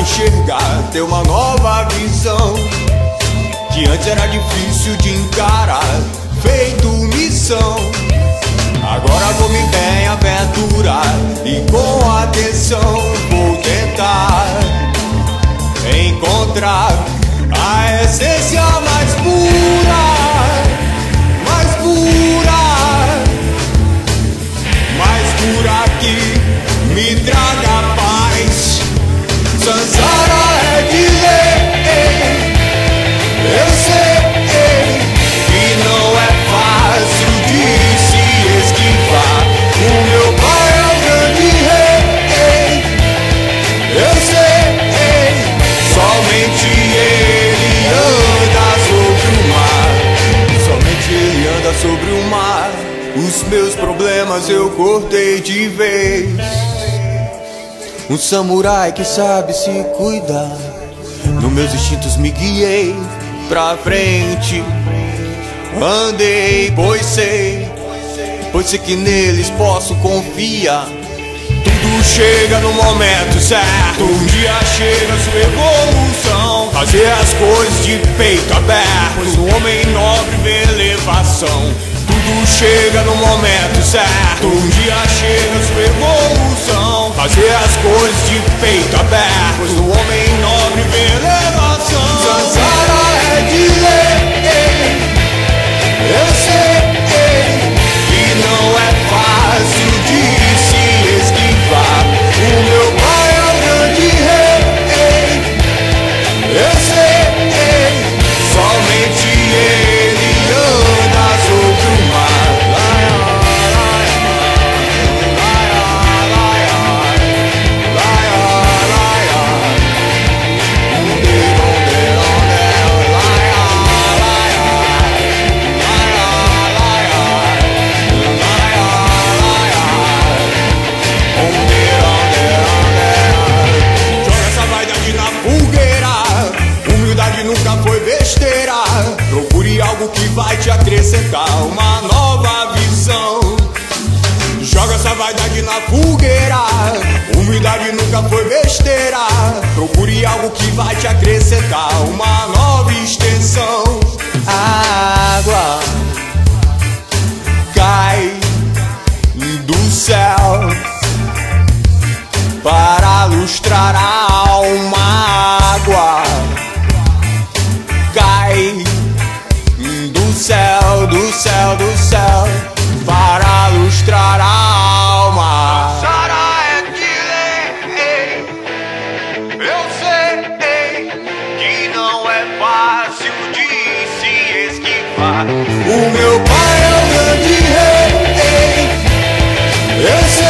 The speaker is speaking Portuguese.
enxergar, ter uma nova visão. Que antes era difícil de encarar, feito missão. Agora vou me bem aventurar e com atenção vou tentar encontrar meus problemas eu cortei de vez. Um samurai que sabe se cuidar. Nos meus instintos me guiei pra frente. Andei, pois sei, pois sei que neles posso confiar. Tudo chega no momento certo. Um dia chega sua evolução. Fazer as coisas de peito aberto. Pois o homem nobre vê elevação. Tudo chega no momento certo. Um dia chega sua evolução. Fazer as coisas de peito aberto. Que vai te acrescentar uma nova visão. Joga essa vaidade na fogueira. Humildade nunca foi besteira. Procure algo que vai te acrescentar uma nova extensão. Água cai do céu para lustrar a alma. Água céu do céu para lustrar a alma. Sara é que eu sei que não é fácil de se esquivar. O meu pai é o grande rei, eu sei.